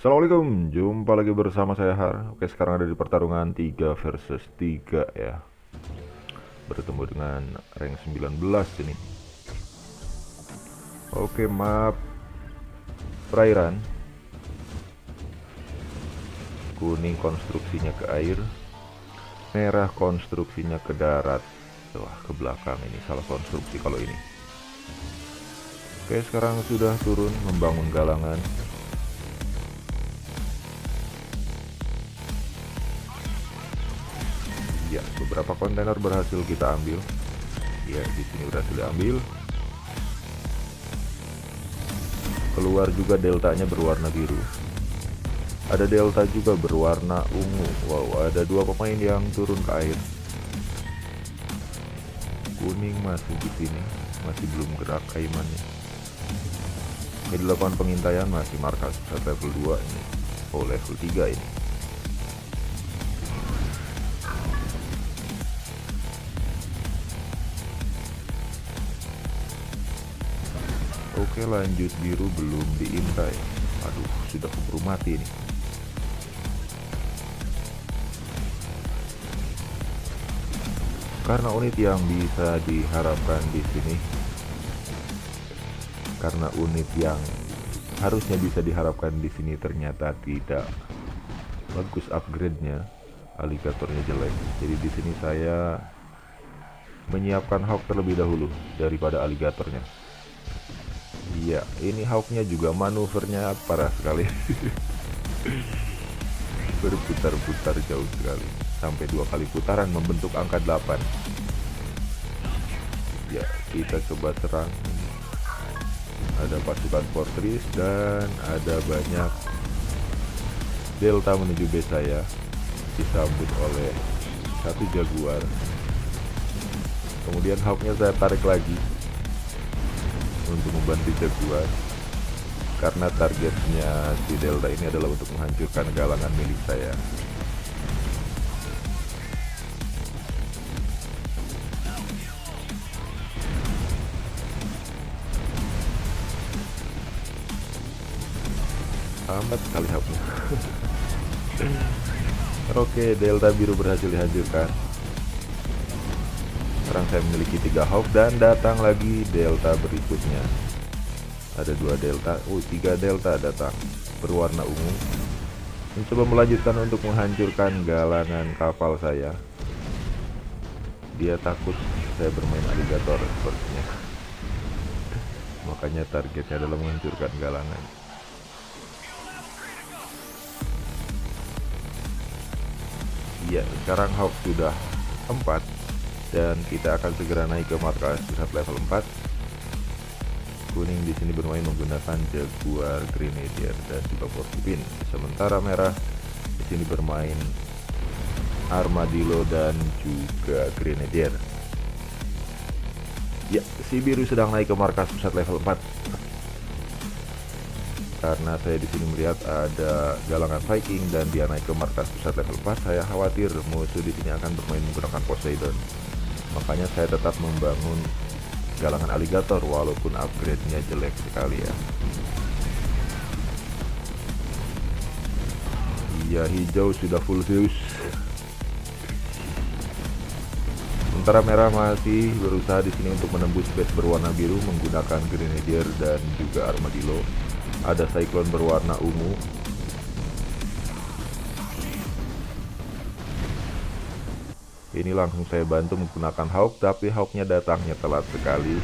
Assalamualaikum, jumpa lagi bersama saya Har. Oke sekarang ada di pertarungan 3 versus 3 ya. Bertemu dengan rank 19 ini. Oke map Perairan. Kuning konstruksinya ke air. Merah konstruksinya ke darat. Wah ke belakang ini. Salah konstruksi kalau ini. Oke sekarang sudah turun membangun galangan ya beberapa kontainer berhasil kita ambil. Ya di sini berhasil diambil. Keluar juga deltanya berwarna biru. Ada delta juga berwarna ungu. Wow ada dua pemain yang turun ke air kuning masih di sini. Masih belum gerak kaimannya. Ini dilakukan pengintaian masih markas. Level 2 ini. Oh level 3 ini Oke lanjut. Biru belum diintai. Aduh sudah keburu mati nih Karena unit yang bisa diharapkan di sini Karena unit yang harusnya bisa diharapkan di sini ternyata tidak. Bagus upgrade-nya aligatornya jelek. Jadi di sini saya menyiapkan hawk terlebih dahulu daripada aligatornya Iya, ini hawknya juga manuvernya parah sekali. Berputar-putar jauh sekali. Sampai dua kali putaran membentuk angka 8. Ya, kita coba serang. Ada pasukan fortress dan ada banyak delta menuju base saya disambut oleh satu jaguar. Kemudian hawknya saya tarik lagi untuk membantu jaguar karena targetnya si Delta ini adalah untuk menghancurkan galangan milik saya. Amat sekali hapnya. Oke Delta biru berhasil dihancurkan sekarang saya memiliki tiga hawk dan datang lagi delta berikutnya. Ada dua delta oh tiga delta datang berwarna ungu. Mencoba melanjutkan untuk menghancurkan galangan kapal saya. Dia takut saya bermain aligator sepertinya. Makanya targetnya adalah menghancurkan galangan. Iya sekarang hawk sudah 4 dan kita akan segera naik ke markas pusat level 4 kuning di sini bermain menggunakan jaguar grenadier dan juga porcupine. Sementara merah di sini bermain armadillo dan juga grenadier. Ya si biru sedang naik ke markas pusat level 4 karena saya di sini melihat ada galangan Viking dan dia naik ke markas pusat level 4 saya khawatir musuh di sini akan bermain menggunakan Poseidon makanya saya tetap membangun galangan aligator walaupun upgrade-nya jelek sekali ya. Iya hijau sudah full Zeus sementara merah masih berusaha di sini untuk menembus base berwarna biru menggunakan grenadier dan juga armadillo. Ada cyclone berwarna ungu ini langsung saya bantu menggunakan hawk tapi hawknya datangnya telat sekali.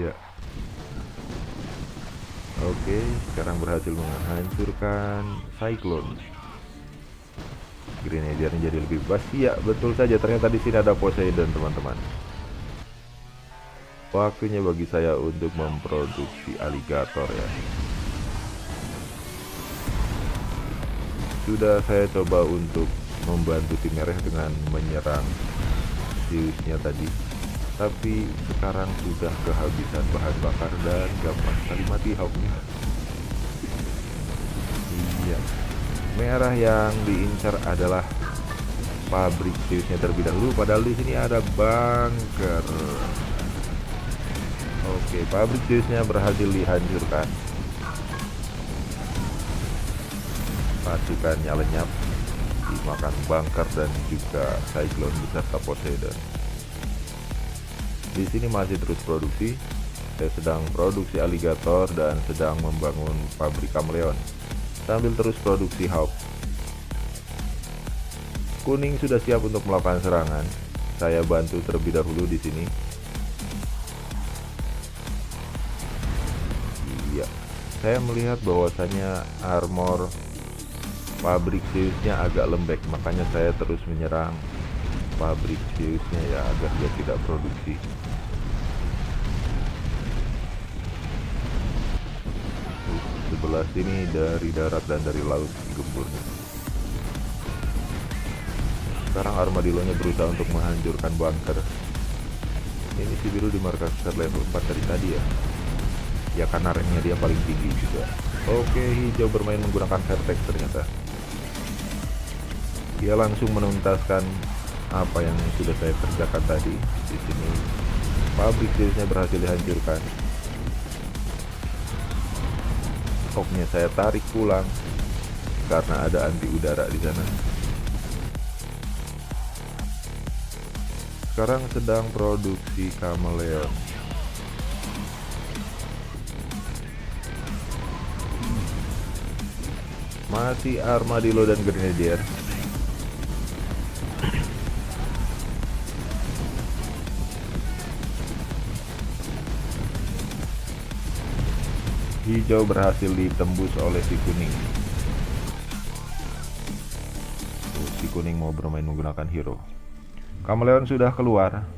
Iya. Oke sekarang berhasil menghancurkan cyclone. Grenadiernya jadi lebih bebas iya betul saja. Ternyata di sini ada Poseidon teman-teman. Waktunya bagi saya untuk memproduksi aligator ya sudah saya coba untuk membantu tim merah dengan menyerang Zeusnya tadi. Tapi sekarang sudah kehabisan bahan bakar dan gampang sekali mati hawknya iya. Merah yang diincar adalah pabrik Zeusnya terlebih dahulu padahal di sini ada bunker. Oke, pabrik Zeusnya berhasil dihancurkan. Pasukannya lenyap dimakan bunker dan juga cyclone beserta Poseidon. Di sini masih terus produksi. Saya sedang produksi aligator dan sedang membangun pabrik kameleon sambil terus produksi hawk. Kuning sudah siap untuk melakukan serangan. Saya bantu terlebih dahulu di sini. Iya, saya melihat bahwasanya armor pabrik Zeusnya agak lembek, makanya saya terus menyerang pabrik Zeusnya ya agar dia tidak produksi. Sebelah sini dari darat dan dari laut gemburnya. Sekarang armadillonya berusaha untuk menghancurkan bunker. Ini si biru di markas level 4 dari tadi ya. Ya karena ranknya dia paling tinggi juga. Oke, hijau bermain menggunakan vertex ternyata. Dia langsung menuntaskan apa yang sudah saya kerjakan tadi. Di sini pabrik jenisnya berhasil dihancurkan. Koknya saya tarik pulang karena ada anti udara di sana. sekarang sedang produksi kameleon masih armadillo dan grenadier hijau berhasil ditembus oleh si kuning si kuning mau bermain menggunakan hero Kameleon sudah keluar.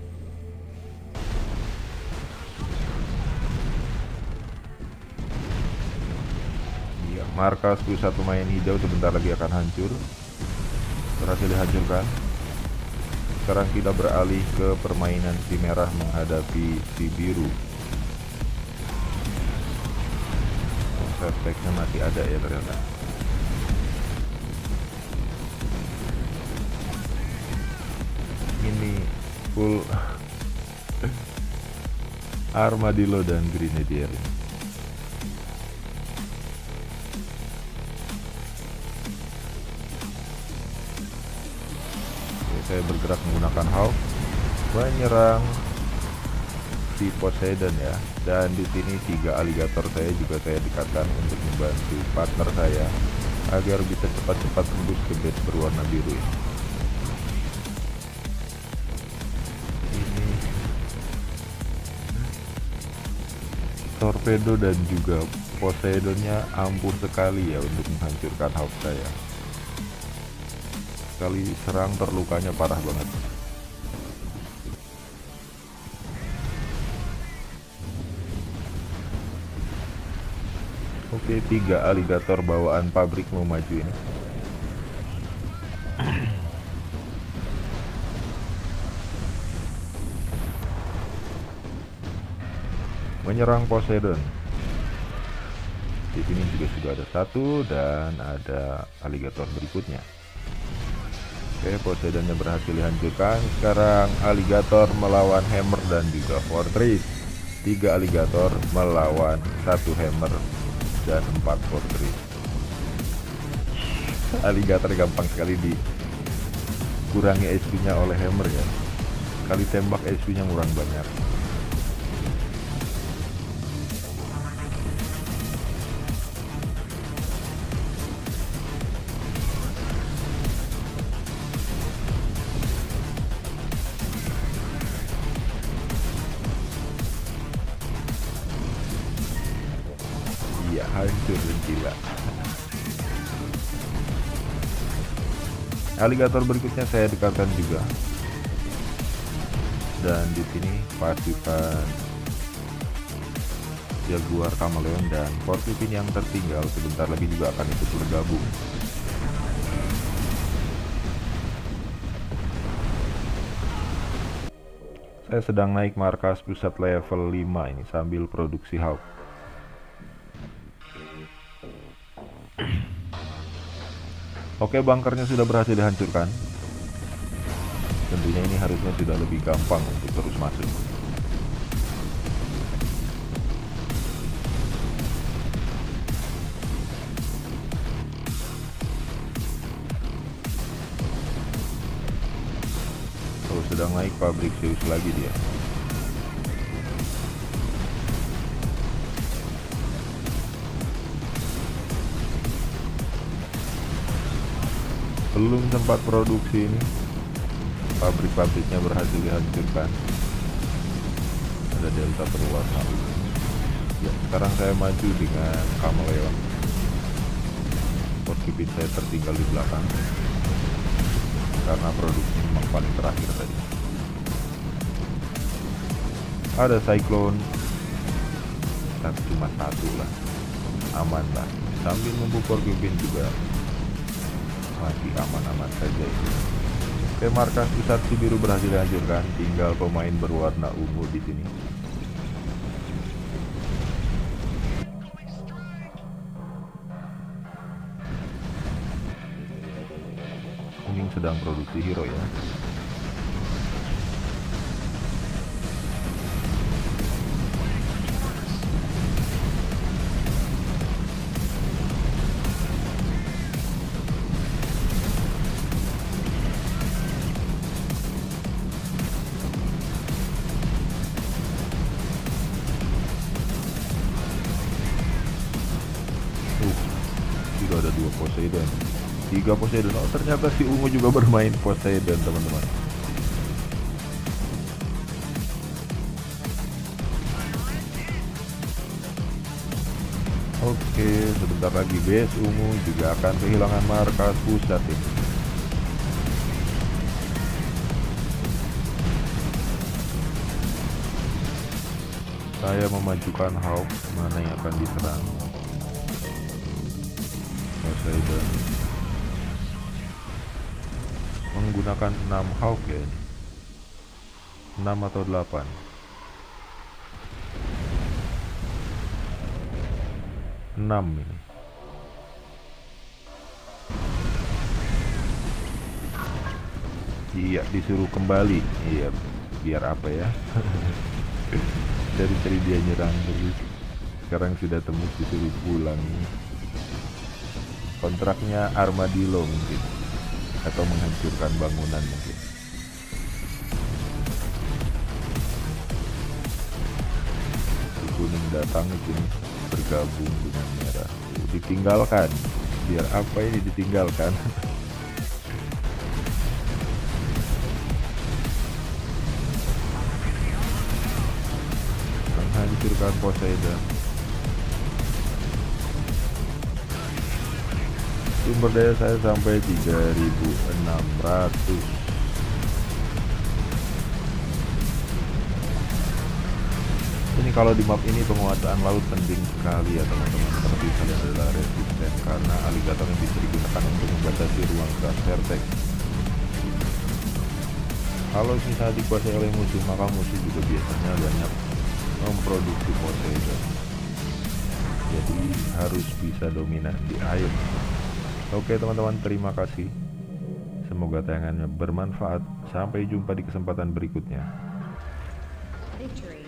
Iya, markas pusat pemain hijau sebentar lagi akan hancur. Berhasil dihancurkan. Sekarang kita beralih ke permainan si merah menghadapi si biru. Refleksnya masih ada ya ternyata. ini full armadillo dan grenadier. Saya bergerak menggunakan hawk menyerang si Poseidon ya. Dan di sini tiga aligator saya juga saya dekatkan untuk membantu partner saya agar bisa cepat-cepat tembus ke base berwarna biru ini. torpedo dan juga Poseidonnya ampuh sekali ya untuk menghancurkan hawk saya. Sekali serang terlukanya parah banget Oke, tiga aligator bawaan pabrik mau maju ini. menyerang Poseidon. Di sini juga sudah ada satu dan ada aligator berikutnya. Oke, Poseidonnya berhasil dihancurkan. Sekarang aligator melawan hammer dan juga fortress. Tiga aligator melawan satu hammer dan empat fortress. Aligator gampang sekali dikurangi HP-nya oleh hammer ya. Kali tembak HP-nya kurang banyak. Gila aligator berikutnya saya dekatkan juga. Dan di sini pasukan jaguar kameleon dan porcupine yang tertinggal. Sebentar lagi juga akan ikut bergabung. Saya sedang naik markas pusat level 5 ini sambil produksi hawk Oke, bunkernya sudah berhasil dihancurkan. Tentunya ini harusnya sudah lebih gampang untuk terus masuk. Kalau sedang naik pabrik Zeus lagi dia. Belum sempat produksi ini pabrik-pabriknya berhasil dihancurkan. Ada delta ungu. Ya sekarang saya maju dengan kameleon. Porcupine saya tertinggal di belakang. Karena produksi memang paling terakhir tadi. Ada cyclone. Tapi cuma satu lah. Aman lah. Sambil nunggu porcupine juga masih aman-aman saja ini. Oke markas pusat si biru berhasil dihancurkan. Tinggal pemain berwarna ungu di sini. Ini sedang produksi hero ya Poseidon oh ternyata si ungu juga bermain Poseidon teman-teman Oke, sebentar lagi base ungu juga akan kehilangan markas pusat ini. Saya memajukan Hawk mana yang akan diserang. Poseidon menggunakan 6 Hawk ya ini. 6 atau 8 enam ini. Iya disuruh kembali. Iya biar apa ya? Dari tadi dia nyerang terus sekarang sudah tembus disuruh pulang. Kontraknya armadillo mungkin atau menghancurkan bangunan mungkin. Kuning datang itu bergabung dengan merah. Ditinggalkan. Biar apa ini ditinggalkan? Menghancurkan Poseidon sumber daya saya sampai 3600 ini kalau di map ini penguasaan laut penting sekali ya teman-teman. Terlebih kalian adalah resisten karena aligator yang bisa digunakan untuk membatasi ruang transfer teks kalau misalnya dikuasai oleh musuh maka musuh juga biasanya banyak memproduksi Poseidon. Jadi harus bisa dominan di air oke teman-teman terima kasih. Semoga tayangannya bermanfaat. Sampai jumpa di kesempatan berikutnya. Victory.